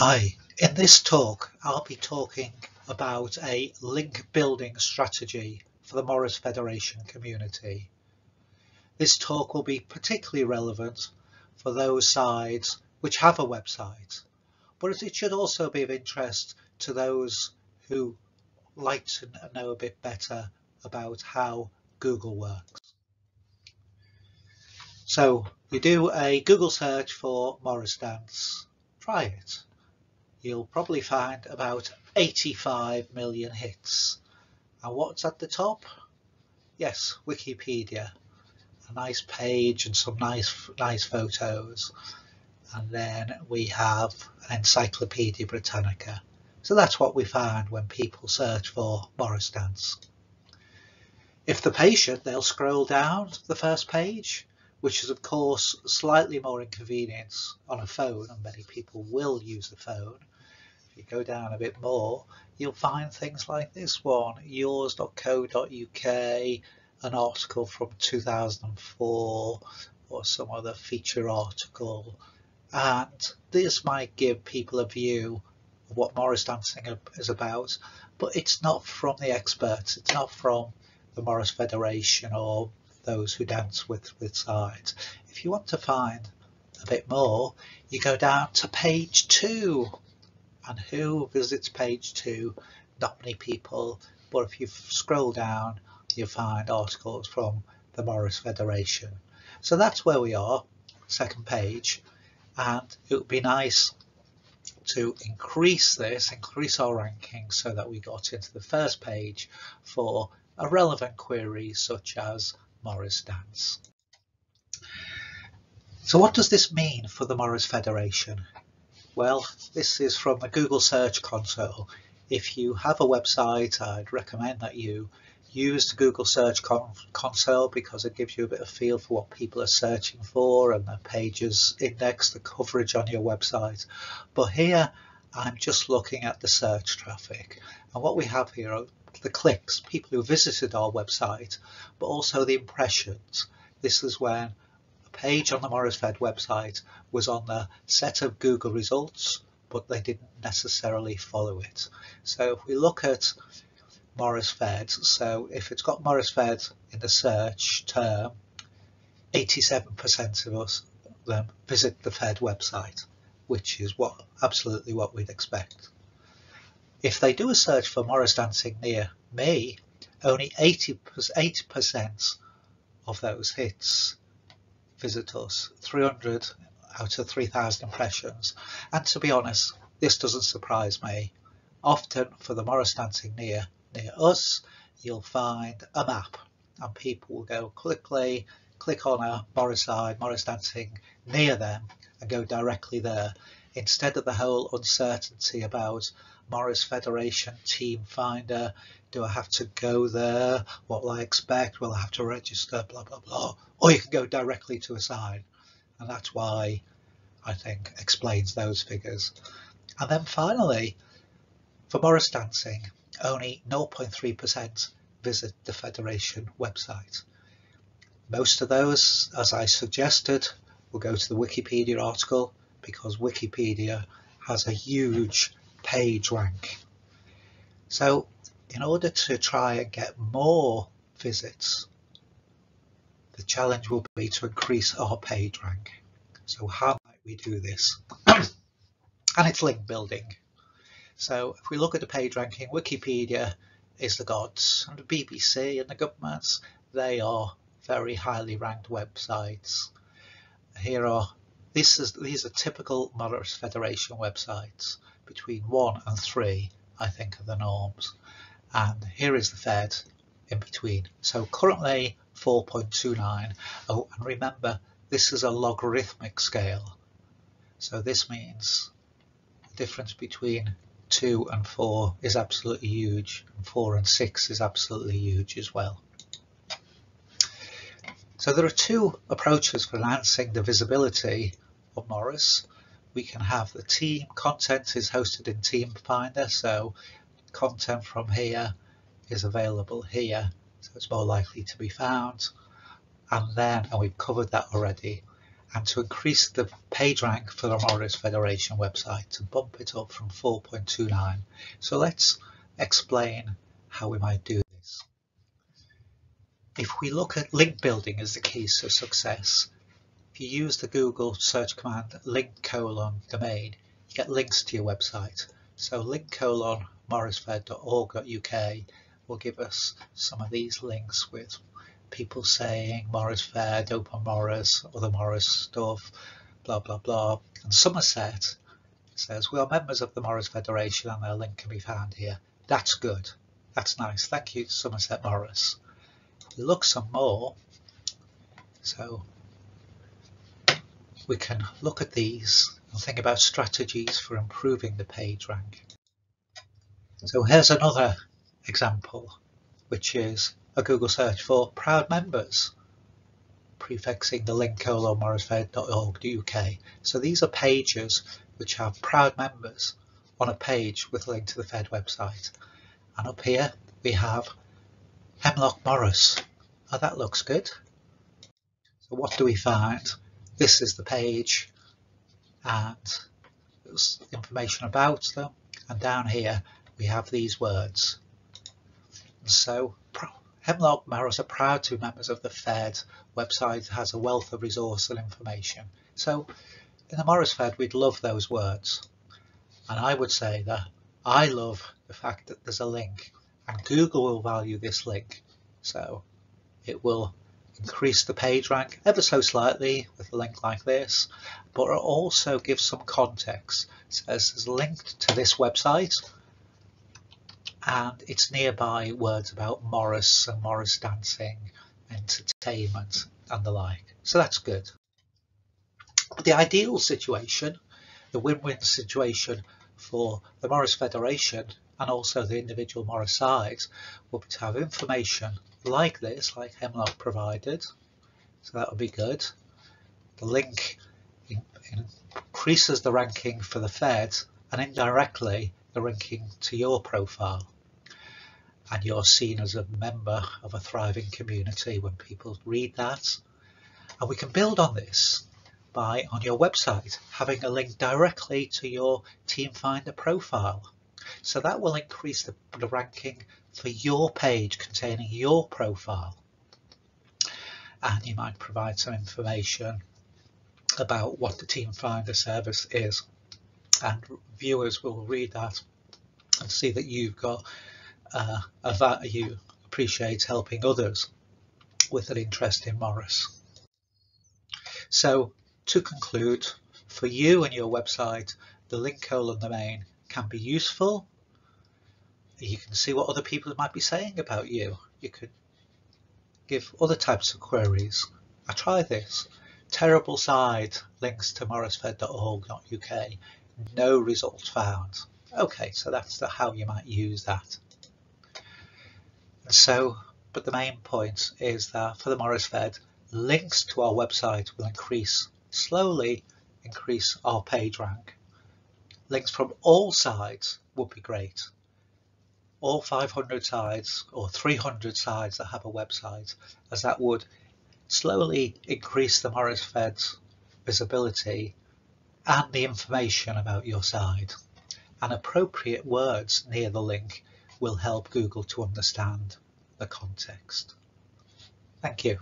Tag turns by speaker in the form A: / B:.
A: Hi, in this talk I'll be talking about a link building strategy for the Morris Federation community. This talk will be particularly relevant for those sites which have a website, but it should also be of interest to those who like to know a bit better about how Google works. So you do a Google search for Morris Dance, try it you'll probably find about 85 million hits. And what's at the top? Yes, Wikipedia. A nice page and some nice nice photos. And then we have Encyclopedia Britannica. So that's what we find when people search for Morris Dance. If they're patient, they'll scroll down to the first page, which is of course slightly more inconvenient on a phone, and many people will use the phone if you go down a bit more, you'll find things like this one, yours.co.uk, an article from 2004 or some other feature article. And this might give people a view of what Morris dancing is about, but it's not from the experts. It's not from the Morris Federation or those who dance with, with sides. If you want to find a bit more, you go down to page two and who visits page two? Not many people, but if you scroll down, you'll find articles from the Morris Federation. So that's where we are, second page, and it would be nice to increase this, increase our ranking so that we got into the first page for a relevant query such as Morris Dance. So what does this mean for the Morris Federation? Well, this is from the Google Search Console. If you have a website, I'd recommend that you use the Google Search Con Console because it gives you a bit of feel for what people are searching for and the pages index the coverage on your website. But here I'm just looking at the search traffic and what we have here the clicks, people who visited our website, but also the impressions. This is when a page on the Morris Fed website was on the set of Google results, but they didn't necessarily follow it. So if we look at Morris Fed, so if it's got Morris Fed in the search term, 87% of us them visit the Fed website, which is what absolutely what we'd expect. If they do a search for Morris dancing near me, only 80% of those hits visit us, 300 out of 3,000 impressions. And to be honest, this doesn't surprise me. Often for the Morris dancing near near us, you'll find a map and people will go quickly, click on a Morris side, Morris dancing near them and go directly there instead of the whole uncertainty about Morris Federation Team Finder. Do I have to go there? What will I expect? Will I have to register? Blah, blah, blah. Or you can go directly to a site. And that's why I think explains those figures. And then finally, for Morris Dancing, only 0.3% visit the Federation website. Most of those, as I suggested, will go to the Wikipedia article because Wikipedia has a huge page rank. So in order to try and get more visits, the challenge will be to increase our page rank. So how might we do this? and it's link building. So if we look at the page ranking, Wikipedia is the gods and the BBC and the governments, they are very highly ranked websites. Here are this is these are typical Morris Federation websites between one and three, I think, are the norms. And here is the Fed in between. So currently 4.29. Oh, and remember, this is a logarithmic scale. So this means the difference between 2 and 4 is absolutely huge, and 4 and 6 is absolutely huge as well. So there are two approaches for enhancing the visibility of Morris we can have the team content is hosted in Team Finder, so content from here is available here, so it's more likely to be found. And then, and we've covered that already, and to increase the page rank for the Morris Federation website to bump it up from 4.29. So let's explain how we might do this. If we look at link building as the key to success, if you use the Google search command link colon domain, you get links to your website. So link colon morrisfed.org.uk will give us some of these links with people saying Morris Fed, Open Morris, other Morris stuff, blah blah blah. And Somerset says we are members of the Morris Federation and their link can be found here. That's good. That's nice. Thank you, Somerset Morris. Look some more. So we can look at these and think about strategies for improving the page rank. So here's another example, which is a Google search for proud members, prefixing the link colon. So these are pages which have proud members on a page with a link to the Fed website. And up here we have Hemlock Morris. Oh, that looks good. So what do we find? This is the page and information about them. And down here we have these words. So Hemlock Morris are proud to be members of the Fed website has a wealth of resource and information. So in the Morris Fed, we'd love those words. And I would say that I love the fact that there's a link and Google will value this link. So it will increase the page rank ever so slightly with a link like this, but it also gives some context. It says it's linked to this website and it's nearby words about Morris and Morris dancing, entertainment and the like. So that's good. The ideal situation, the win-win situation for the Morris Federation and also the individual Morris sides would be to have information like this, like Hemlock provided. So that would be good. The link increases the ranking for the Fed and indirectly the ranking to your profile and you're seen as a member of a thriving community when people read that. And we can build on this by, on your website, having a link directly to your Team Finder profile. So that will increase the, the ranking for your page containing your profile. And you might provide some information about what the Team Finder service is. And viewers will read that and see that you've got uh, you appreciate helping others with an interest in Morris. So to conclude, for you and your website, the link colon domain can be useful. You can see what other people might be saying about you. You could give other types of queries. I try this. Terrible side links to morrisfed.org.uk. No results found. Okay, so that's the, how you might use that. So, but the main point is that for the Morris Fed, links to our website will increase, slowly increase our page rank. Links from all sides would be great. All 500 sides or 300 sides that have a website, as that would slowly increase the Morris Fed's visibility and the information about your side. And appropriate words near the link will help Google to understand the context. Thank you.